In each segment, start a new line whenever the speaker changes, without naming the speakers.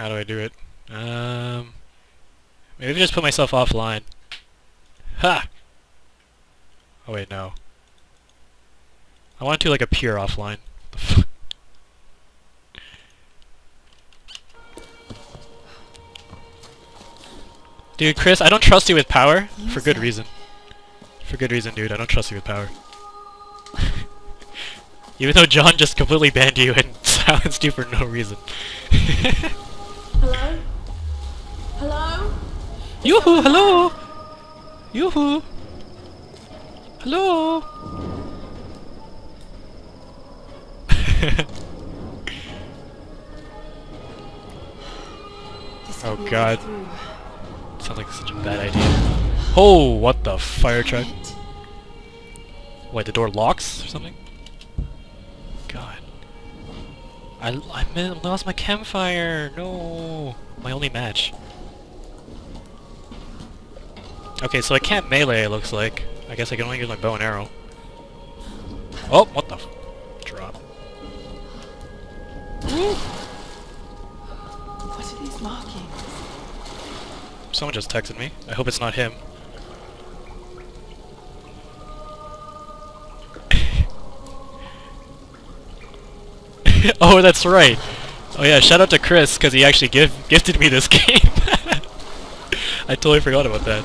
How do I do it? Um, maybe just put myself offline. Ha! Oh wait, no. I want to do like a pure offline. dude, Chris, I don't trust you with power for good reason. For good reason, dude. I don't trust you with power. Even though John just completely banned you and silenced you for no reason.
Hello? Hello?
Yoo-hoo, hello! Yoo-hoo! Hello! Oh,
could be a way
God. Sounds like such a bad idea. Oh, what the fire truck? Wait, the door locks or something? God. I, I lost my campfire! No! My only match. Okay, so I can't melee, it looks like. I guess I can only use my bow and arrow. Oh, what the f- Drop.
What are these markings?
Someone just texted me. I hope it's not him. oh, that's right. Oh yeah, shout out to Chris because he actually give, gifted me this game. I totally forgot about that.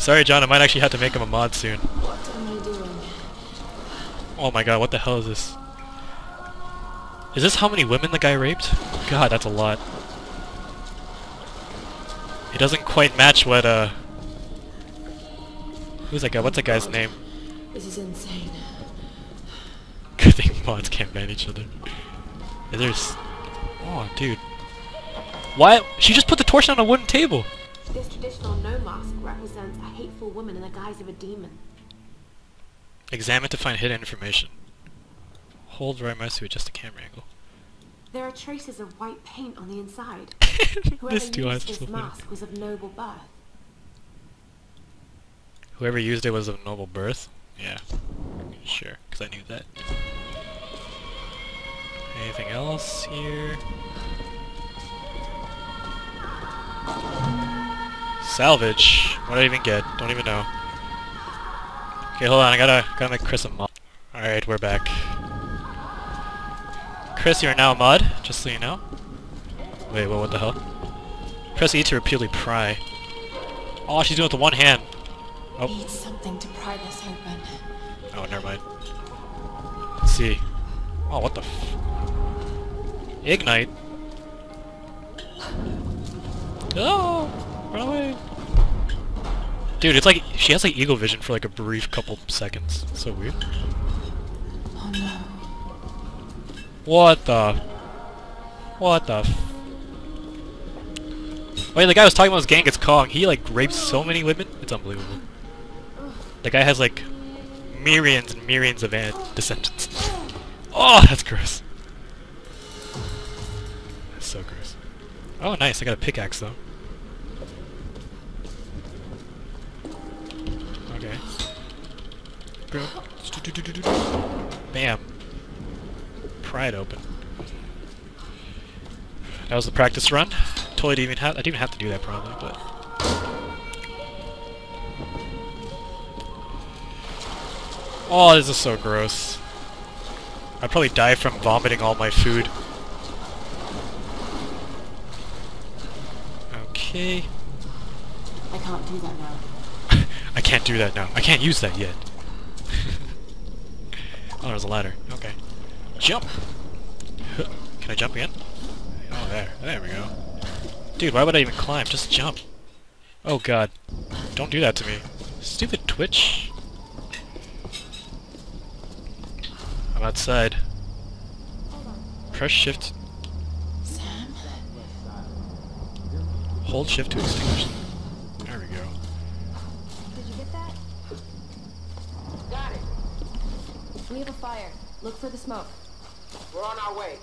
Sorry, John. I might actually have to make him a mod soon.
What am I doing?
Oh my god, what the hell is this? Is this how many women the guy raped? God, that's a lot. It doesn't quite match what, uh... Who's that guy? What's that guy's name?
This is insane.
Good thing mods can't ban each other. There's... Oh, dude. Why? She just put the torch on a wooden table!
This traditional Noh mask represents a hateful woman in the guise of a demon.
Examine to find hidden information. Hold right mouse to adjust the camera angle.
There are traces of white paint on the inside. Whoever
this
used this mask was of noble birth.
Whoever used it was of noble birth? Yeah. Sure, because I knew that. Anything else here? Salvage. What did I even get? Don't even know. Okay, hold on. I gotta gotta make Chris a mod. All right, we're back. Chris, you're now a mod. Just so you know. Wait, what? What the hell? Press E to repeatedly pry. Oh, she's doing it with the one hand. Oh.
Need something to pry this open.
Oh, never mind. Let's see. Oh, what the f... Ignite? Oh! Run away! Dude, it's like, she has like eagle vision for like a brief couple seconds. So weird.
Oh no.
What the... What the. Wait, oh, the guy was talking about his Genghis Khan. He like rapes so many women. It's unbelievable. The guy has like myriads and myriads of ant descendants. Oh, that's gross. That's so gross. Oh, nice. I got a pickaxe though. Bro. Bam. Pry it open. That was the practice run. Totally didn't even have. I didn't even have to do that probably, but. Oh, this is so gross. I'd probably die from vomiting all my food. Okay.
I can't do that now.
I can't do that now. I can't use that yet. Oh, there's a ladder. Okay. Jump! Can I jump again? Oh, there. There we go. Dude, why would I even climb? Just jump. Oh god. Don't do that to me. Stupid Twitch. I'm outside. Press shift.
Sam?
Hold shift to extinguish we go.
Did you get that?
Got it.
We have a fire. Look for the smoke.
We're on our way.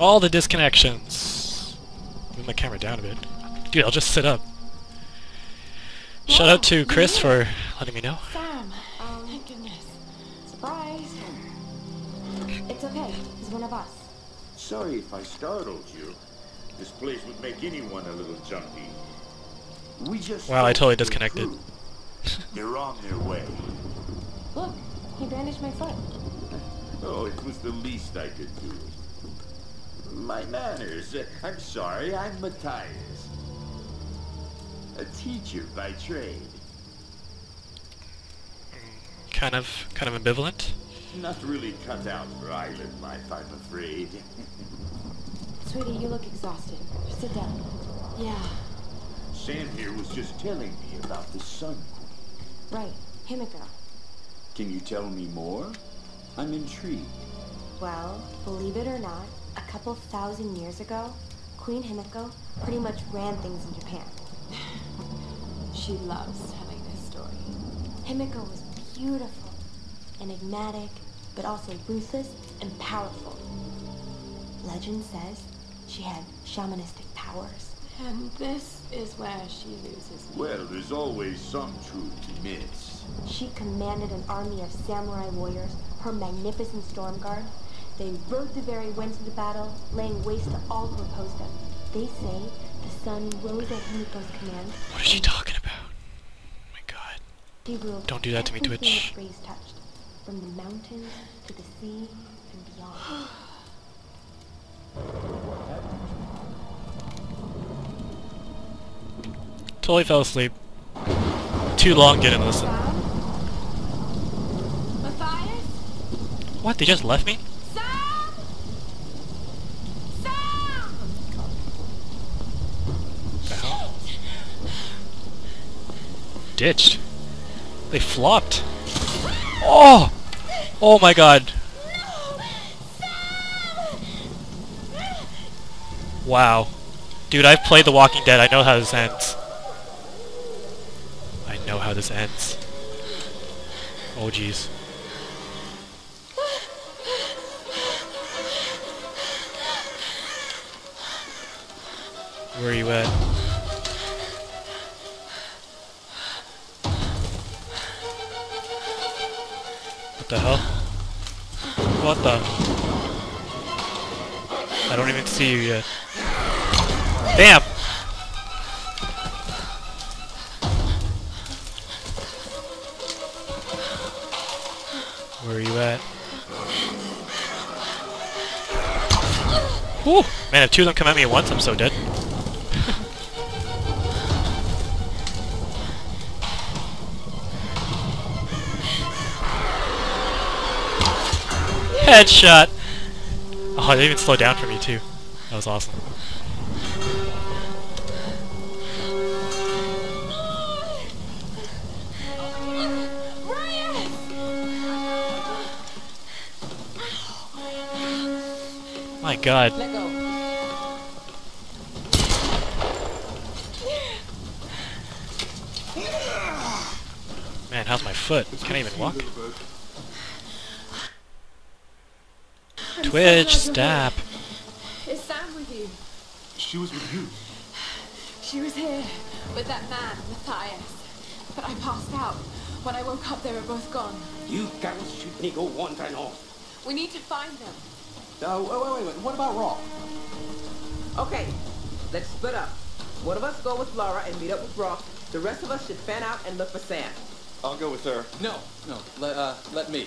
All the disconnections. Move my camera down a bit. Dude, I'll just sit up. Shout out to Chris for letting me know.
Sam! Oh, thank goodness.
Surprise. It's okay. He's one of us.
Sorry if I startled you. This place would make anyone a little jumpy. We just
Wow, I totally disconnected.
crew. They're on their way.
Look, he bandaged my foot.
Oh, it was the least I could do. My manners. Uh, I'm sorry, I'm Matthias. A teacher by trade.
Kind of, kind of ambivalent.
Not really cut out for island life, I'm afraid.
Sweetie, you look exhausted. Sit down.
Yeah.
Sam here was just telling me about the Sun Queen.
Right. Himiko.
Can you tell me more? I'm intrigued.
Well, believe it or not, a couple thousand years ago, Queen Himiko pretty much ran things in Japan.
She loves telling this story.
Himiko was beautiful, enigmatic, but also ruthless and powerful. Legend says she had shamanistic powers.
And this is where she loses me.
Well, there's always some truth to myths.
She commanded an army of samurai warriors, her magnificent storm guard. They rode the very winds of the battle, laying waste to all who opposed them. They say the sun rose at Himiko's command.
What is she talking about? Oh my god.
She ruled
Don't do that to me, Twitch.
touched, from the mountains to the sea and beyond.
Totally fell asleep. Too long, didn't listen. What? They just left me?
Sam? Sam!
The hell? Ditched. They flopped. Oh! Oh my god. Wow. Dude, I've played The Walking Dead. I know how this ends. How this ends. Oh jeez. Where are you at? What the hell? What the? I don't even see you yet. Damn! Man, if two of them come at me at once, I'm so dead. Headshot! Oh, they even slowed down for me too. That was awesome. My god.
Let go.
Man, how's my foot? Can't even walk. Twitch, stop.
Is Sam with you?
She was with you.
She was here with that man, Matthias. But I passed out. When I woke up, they were both gone.
You guys should go one time off.
We need to find them.
Oh, wait, wait, wait, wait. What about Roth?
Okay, let's split up. One of us go with Lara and meet up with Roth. The rest of us should fan out and look for Sam.
I'll go with her.
No, no. Let, uh, let me.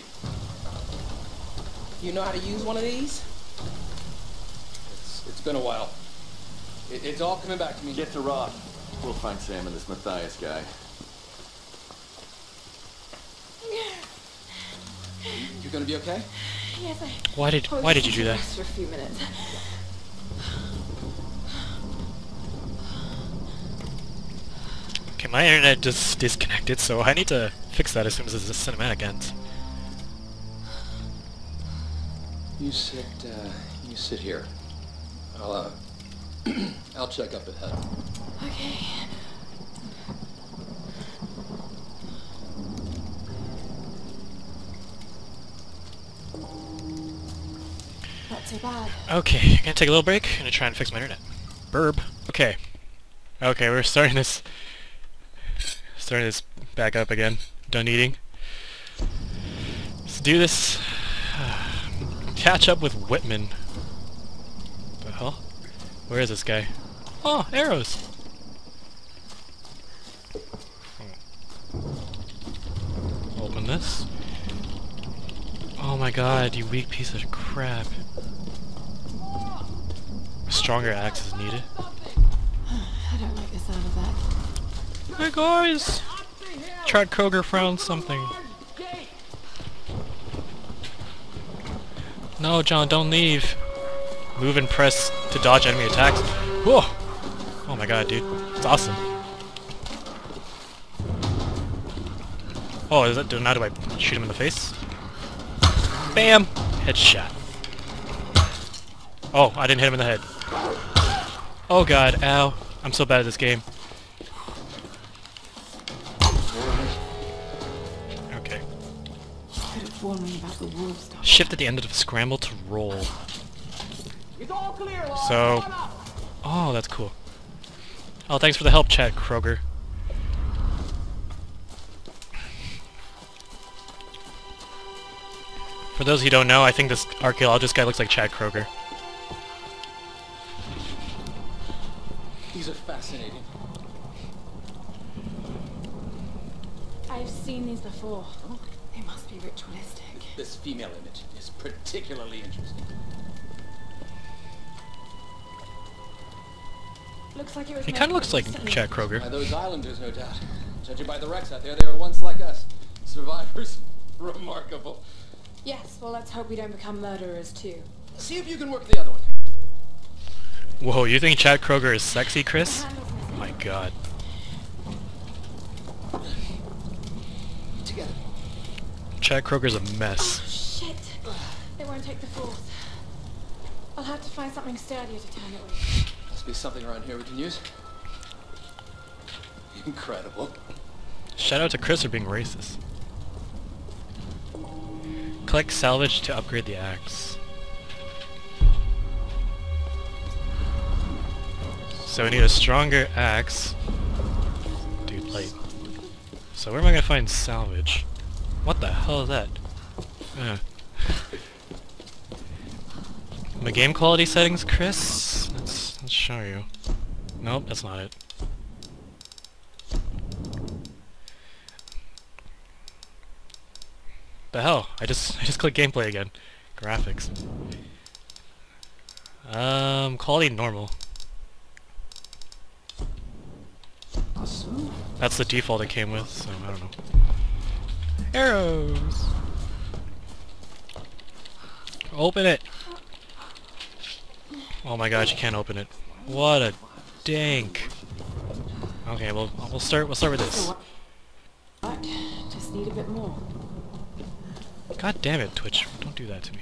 You know how to use one of these?
It's, it's been a while. It, it's all coming back to me.
Get to Roth. We'll find Sam and this Matthias guy.
You're gonna be okay?
Yes, I
Why did why did you do that?
rest for a few minutes.
Okay, my internet just disconnected, so I need to fix that as soon as the cinematic ends.
You sit, uh, you sit here. I'll, uh, I'll check up ahead.
Okay. Not so bad.
Okay, I'm gonna take a little break. I'm Gonna try and fix my internet. Burb. Okay. Okay, we're starting this. Starting this back up again. Done eating. Let's do this. Catch up with Whitman. What The hell? Where is this guy? Oh, arrows! Open this. Oh my god, you weak piece of crap. A stronger axe is needed.
I don't like the sound of that.
Hey guys! Chad Kroeger found something. No, John, don't leave. Move and press to dodge enemy attacks. Whoa! Oh my god, dude. It's awesome. Oh, is that, do, now do I shoot him in the face? Bam! Headshot. Oh, I didn't hit him in the head. Oh god, ow. I'm so bad at this game.
Could me about the wolves, Doc.
Shift at the end of the scramble to roll.
It's all clear, Lara.
So... Oh, that's cool. Oh, thanks for the help, Chad Kroeger. For those who don't know, I think this archaeologist guy looks like Chad Kroeger.
These are fascinating.
I've seen these before. They must be ritualistic.
This female image is particularly interesting.
Looks like it was
He kind of looks like
recently.
Chad
By
Kroeger.
those islanders, no doubt. Judging by the wrecks out there, they were once like us. Survivors. Remarkable.
Yes, well let's hope we don't become murderers too.
See if you can work the other one.
Whoa, you think Chad Kroeger is sexy, Chris?
The handle's missing.
Oh my god. Chad Kroeger's a mess.
Oh, shit! They won't take the fourth. I'll have to find something sturdier to turn it with.
Must be something around here we can use. Incredible.
Shout out to Chris for being racist. Click salvage to upgrade the axe. So we need a stronger axe. Dude, light. So where am I gonna find salvage? What the hell is that? Uh. My game quality settings, Chris? Let's, let's show you. Nope, that's not it. The hell? I just I just clicked gameplay again. Graphics. Um, quality normal. That's the default it came with, so I don't know. Arrows! Open it! Oh my god, you can't open it. What a dank. Okay, well we'll start we'll start with this.
What? Just need a bit more.
God damn it, Twitch. Don't do that to me.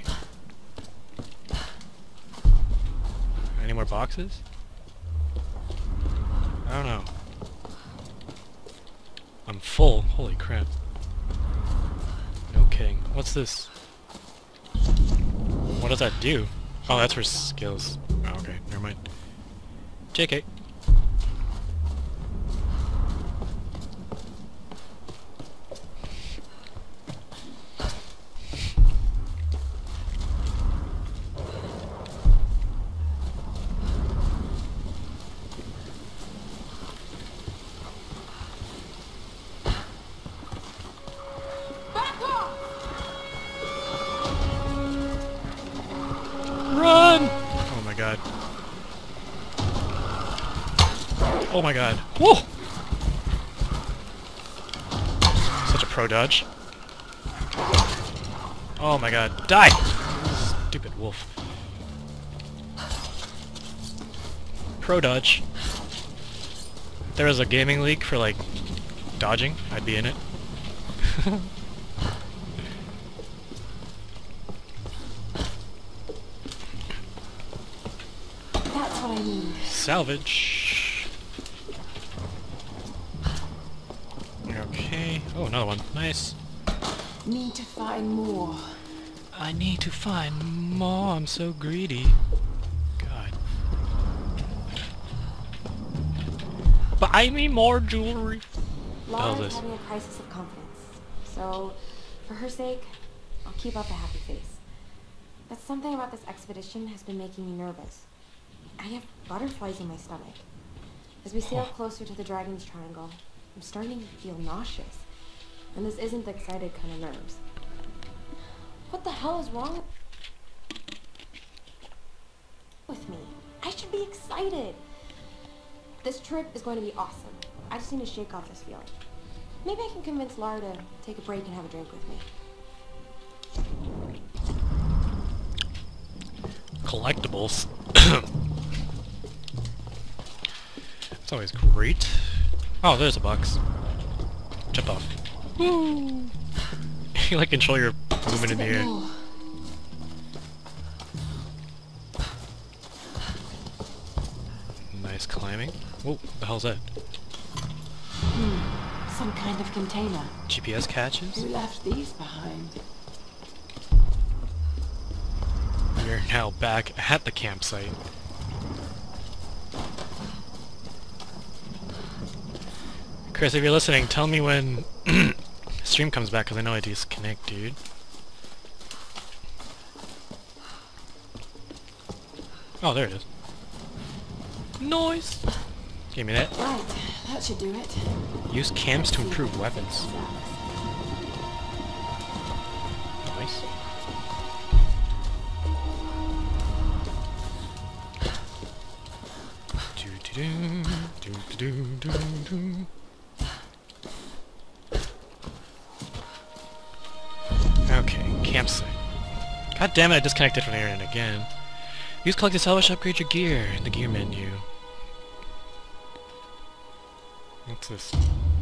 Any more boxes? I don't know. I'm full. Holy crap. Kidding. What's this? What does that do? Oh, that's for skills. Oh, okay. Never mind. JK. Oh my god. Whoa! Such a pro dodge. Oh my god. Die! Stupid wolf. Pro dodge. If there was a gaming league for like dodging, I'd be in it.
That's what I need.
Salvage. Okay. Oh, another one. Nice.
Need to find more.
I need to find more. I'm so greedy. God. Buy me more jewelry.
Lara's
this.
having a crisis of confidence. So, for her sake, I'll keep up a happy face. But something about this expedition has been making me nervous. I have butterflies in my stomach. As we sail closer to the Dragon's Triangle, I'm starting to feel nauseous. And this isn't the excited kind of nerves. What the hell is wrong with me? I should be excited. This trip is going to be awesome. I just need to shake off this feeling. Maybe I can convince Lara to take a break and have a drink with me.
Collectibles. it's always great. Oh, there's a box. Jump off. you like control your movement in the air. Nice climbing. Whoa, the hell's that?
Hmm, Some kind of container.
GPS caches?
Who left these behind?
We're now back at the campsite. Chris, if you're listening, tell me when stream comes back, because I know I disconnect, dude. Oh, there it is. Noise! Give me that.
Right, that should do it.
Use cams to improve weapons. Nice. Do-do-do, do-do-do-do-do. Okay, campsite. God damn it, I disconnected from the again. Use collect to salvage to upgrade your gear in the gear menu. What's this?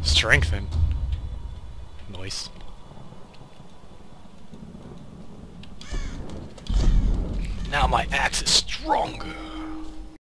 Strengthen. Nice. Now my axe is stronger.